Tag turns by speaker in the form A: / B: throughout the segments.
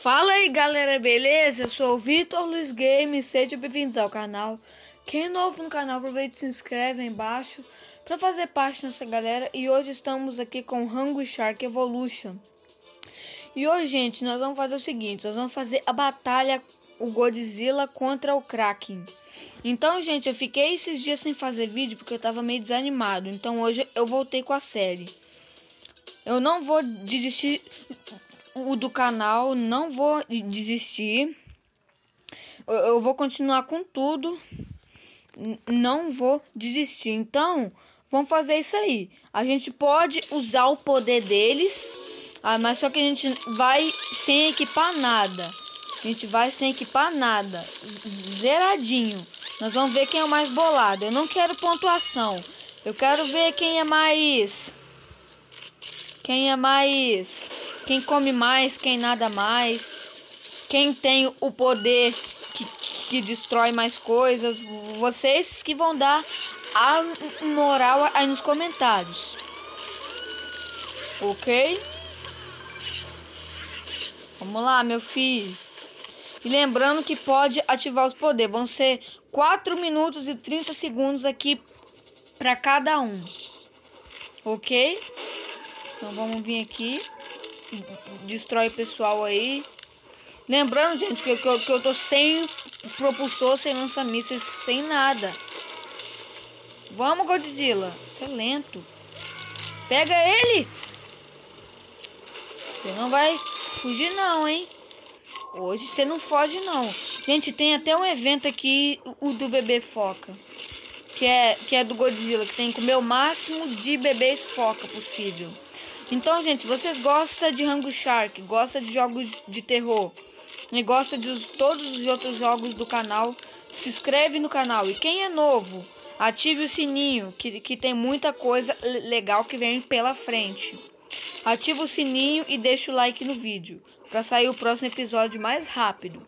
A: Fala aí galera, beleza? Eu sou o Vitor Luiz Games, sejam bem-vindos ao canal. Quem é novo no canal, aproveita e se inscreve aí embaixo para fazer parte dessa galera. E hoje estamos aqui com Hungry Shark Evolution. E hoje, gente, nós vamos fazer o seguinte, nós vamos fazer a batalha o Godzilla contra o Kraken. Então, gente, eu fiquei esses dias sem fazer vídeo porque eu tava meio desanimado. Então hoje eu voltei com a série. Eu não vou desistir o do canal, não vou desistir. Eu, vou continuar com tudo. Não vou desistir. Então, vamos fazer isso aí. A gente pode usar o poder deles, ah, mas só que a gente vai sem equipar nada. A gente vai sem equipar nada. Zeradinho. Nós vamos ver quem é o mais bolado. Eu não quero pontuação. Eu quero ver quem é mais... Quem é mais... Quem come mais, quem nada mais. Quem tem o poder que, que destrói mais coisas. Vocês que vão dar a moral aí nos comentários. Ok? Vamos lá, meu filho. E lembrando que pode ativar os poderes. Vão ser 4 minutos e 30 segundos aqui para cada um. Ok? Então vamos vir aqui. Destrói pessoal aí. Lembrando, gente, que, que, eu, que eu tô sem propulsor, sem lança-mísseis, sem nada. Vamos, Godzilla. Você é lento. Pega ele! Você não vai fugir não, hein? Hoje você não foge, não. Gente, tem até um evento aqui, o do bebê foca. Que é, que é do Godzilla, que tem que comer o máximo de bebês foca possível. Então, gente, vocês gostam de Hungry Shark, gostam de jogos de terror e gosta de todos os outros jogos do canal, se inscreve no canal. E quem é novo, ative o sininho, que, que tem muita coisa legal que vem pela frente. Ativa o sininho e deixa o like no vídeo para sair o próximo episódio mais rápido.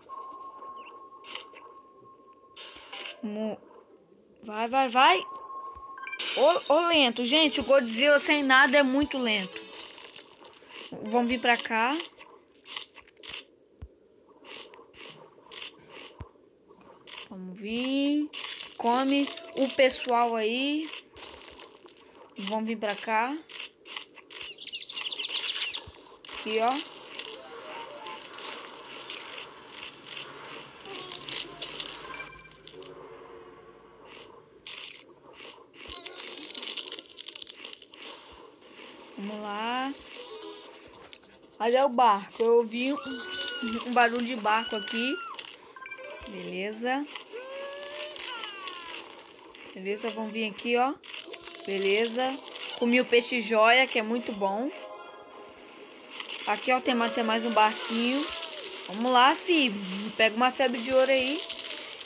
A: Vai, vai, vai. Ô, ô, lento. Gente, o Godzilla sem nada é muito lento. Vamos vir pra cá. Vamos vir. Come o pessoal aí. Vamos vir pra cá. Aqui, ó. Vamos lá. Olha é o barco. Eu ouvi um, um barulho de barco aqui. Beleza. Beleza, vamos vir aqui, ó. Beleza. Comi o peixe joia, que é muito bom. Aqui, ó, tem mais, tem mais um barquinho. Vamos lá, fi. Pega uma febre de ouro aí.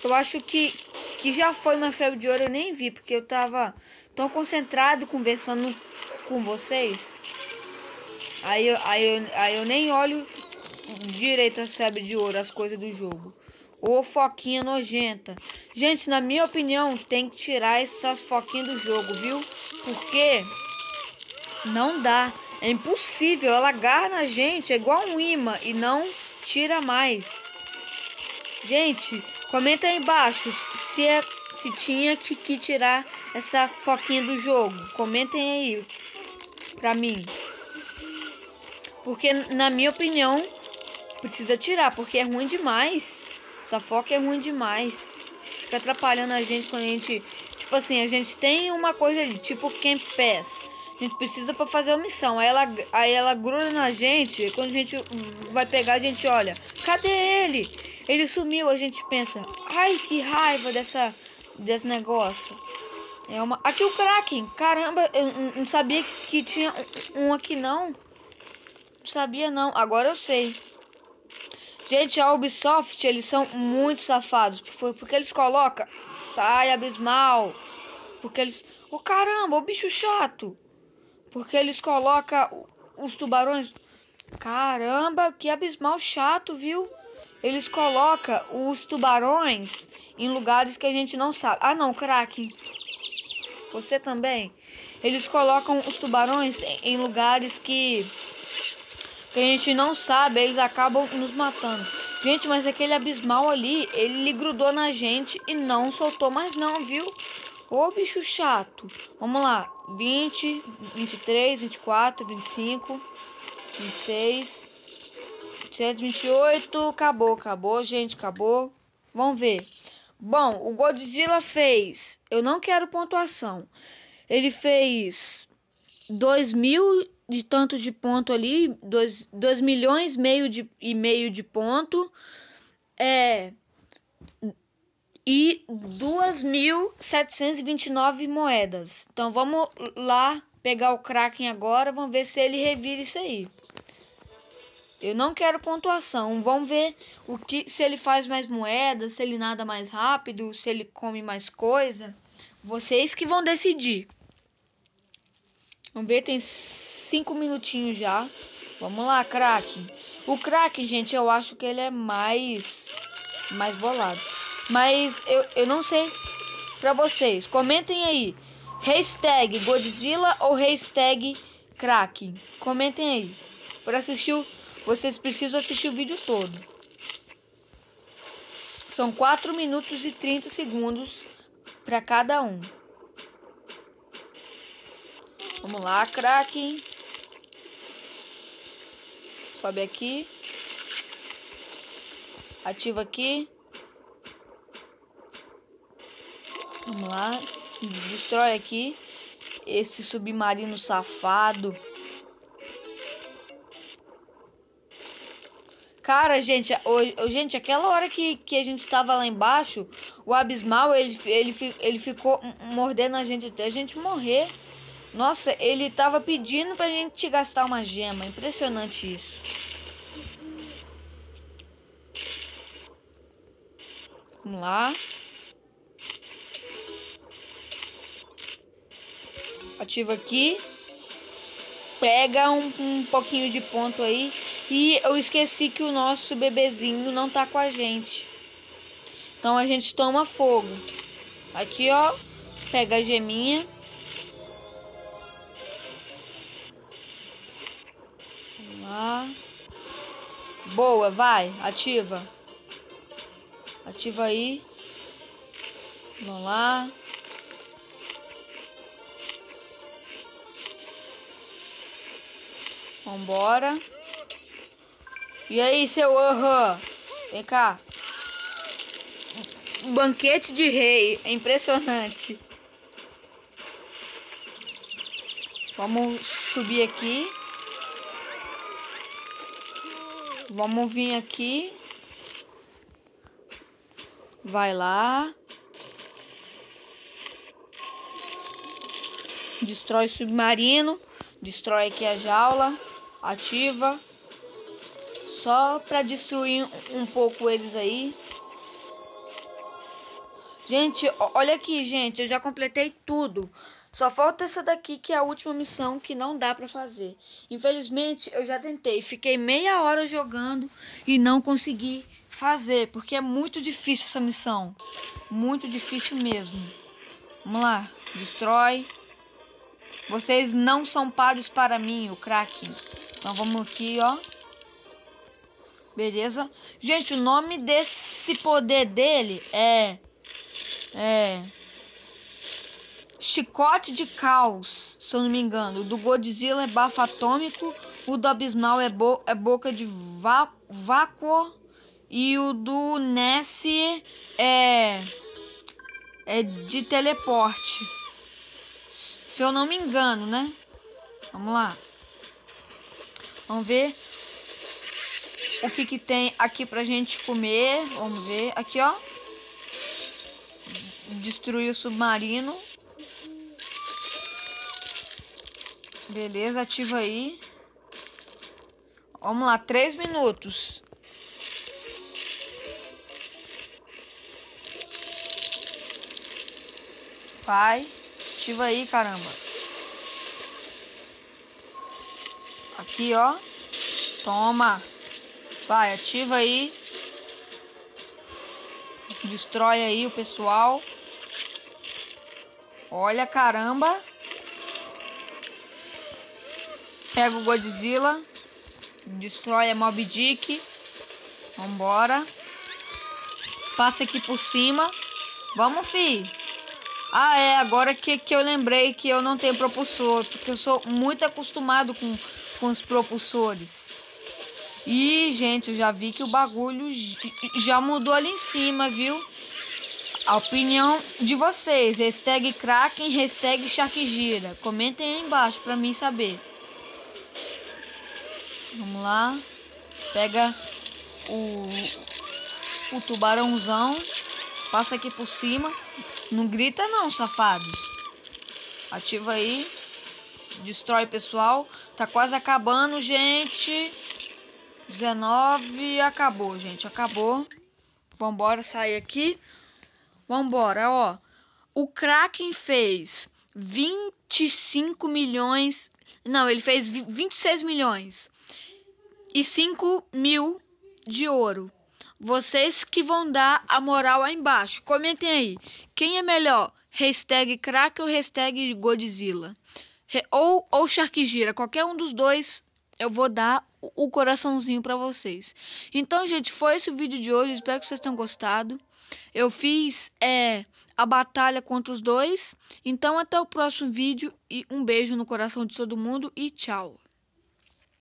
A: Eu acho que, que já foi uma febre de ouro, eu nem vi, porque eu tava tão concentrado conversando com vocês. Aí eu, aí eu, aí eu nem olho direito a febre de ouro, as coisas do jogo. Ô foquinha nojenta. Gente, na minha opinião, tem que tirar essas foquinhas do jogo, viu? Porque não dá. É impossível. Ela agarra na gente, é igual um imã e não tira mais. Gente, comenta aí embaixo se, é, se tinha que, que tirar essa foquinha do jogo. Comentem aí pra mim. Porque, na minha opinião, precisa tirar, porque é ruim demais. Essa foca é ruim demais. Fica atrapalhando a gente quando a gente... Tipo assim, a gente tem uma coisa ali, tipo Camp Pass. A gente precisa para fazer a missão. Aí ela, aí ela gruda na gente. Quando a gente vai pegar, a gente olha. Cadê ele? Ele sumiu. A gente pensa. Ai, que raiva dessa, desse negócio. É uma... Aqui o Kraken. Caramba, eu não sabia que tinha um aqui não. Sabia não. Agora eu sei. Gente, a Ubisoft, eles são muito safados. Porque eles colocam... Sai abismal. Porque eles... Oh, caramba, o bicho chato. Porque eles colocam os tubarões... Caramba, que abismal chato, viu? Eles colocam os tubarões em lugares que a gente não sabe. Ah, não, Kraken. Você também? Eles colocam os tubarões em lugares que que a gente não sabe, eles acabam nos matando. Gente, mas aquele abismal ali, ele grudou na gente e não soltou mais não, viu? Ô, bicho chato. Vamos lá. 20, 23, 24, 25, 26, 27, 28. Acabou, acabou, gente, acabou. Vamos ver. Bom, o Godzilla fez. Eu não quero pontuação. Ele fez 2 mil de tantos de ponto ali. 2 milhões meio de, e meio de ponto. É e 2.729 moedas. Então vamos lá pegar o Kraken agora, vamos ver se ele revira isso aí. Eu não quero pontuação. Vamos ver o que se ele faz mais moedas, se ele nada mais rápido, se ele come mais coisa. Vocês que vão decidir. Vamos ver, tem cinco minutinhos já. Vamos lá, Kraken. O Kraken, gente, eu acho que ele é mais mais bolado. Mas eu, eu não sei pra vocês. Comentem aí. Hashtag Godzilla ou hashtag Kraken. Comentem aí. Para assistir, vocês precisam assistir o vídeo todo. São 4 minutos e 30 segundos para cada um. Vamos lá, Kraken. Sobe aqui. Ativa aqui. Vamos lá. Destrói aqui. Esse submarino safado. Cara, gente, o, gente, aquela hora que, que a gente estava lá embaixo, o abismal, ele, ele, ele ficou mordendo a gente até a gente morrer. Nossa, ele tava pedindo pra gente gastar uma gema. Impressionante isso. Vamos lá. Ativa aqui. Pega um, um pouquinho de ponto aí. E eu esqueci que o nosso bebezinho não tá com a gente. Então a gente toma fogo. Aqui, ó. Pega a geminha. Lá. Boa, vai. Ativa. Ativa aí. Vamos lá. Vambora. E aí, seu aham? Vem cá. Um banquete de rei. É impressionante. Vamos subir aqui. Vamos vir aqui. Vai lá. Destrói o submarino. Destrói aqui a jaula ativa. Só para destruir um pouco eles aí. Gente, olha aqui, gente. Eu já completei tudo. Só falta essa daqui, que é a última missão que não dá pra fazer. Infelizmente, eu já tentei. Fiquei meia hora jogando e não consegui fazer. Porque é muito difícil essa missão. Muito difícil mesmo. Vamos lá. Destrói. Vocês não são páreos para mim, o Kraken. Então vamos aqui, ó. Beleza? Gente, o nome desse poder dele é... É... Chicote de Caos, se eu não me engano. O do Godzilla é bafo atômico. O do Abismal é, bo é boca de vácuo. E o do Nessie é... É de teleporte. Se eu não me engano, né? Vamos lá. Vamos ver o que que tem aqui pra gente comer. Vamos ver. Aqui, ó. Destruir o submarino. Beleza, ativa aí. Vamos lá, três minutos. Vai. Ativa aí, caramba. Aqui, ó. Toma. Vai, ativa aí. Destrói aí o pessoal. Olha, caramba. Pega o Godzilla. Destrói a Mob Dick. Vambora. Passa aqui por cima. Vamos, fi. Ah, é. Agora que, que eu lembrei que eu não tenho propulsor. Porque eu sou muito acostumado com, com os propulsores. E, gente, eu já vi que o bagulho já mudou ali em cima, viu? A opinião de vocês. Hashtag Kraken, hashtag Sharkgira. Comentem aí embaixo pra mim saber. Vamos lá. Pega o, o tubarãozão. Passa aqui por cima. Não grita não, safados. Ativa aí. Destrói, pessoal. Tá quase acabando, gente. 19. Acabou, gente. Acabou. Vambora sair aqui. Vambora, ó. O Kraken fez 25 milhões. Não, ele fez 26 milhões. E 5 mil de ouro. Vocês que vão dar a moral aí embaixo. Comentem aí. Quem é melhor? Hashtag Kraken ou hashtag Godzilla? Ou, ou Sharkgira. Qualquer um dos dois eu vou dar o coraçãozinho para vocês. Então, gente, foi esse o vídeo de hoje. Espero que vocês tenham gostado. Eu fiz é, a batalha contra os dois. Então, até o próximo vídeo. E um beijo no coração de todo mundo. E tchau.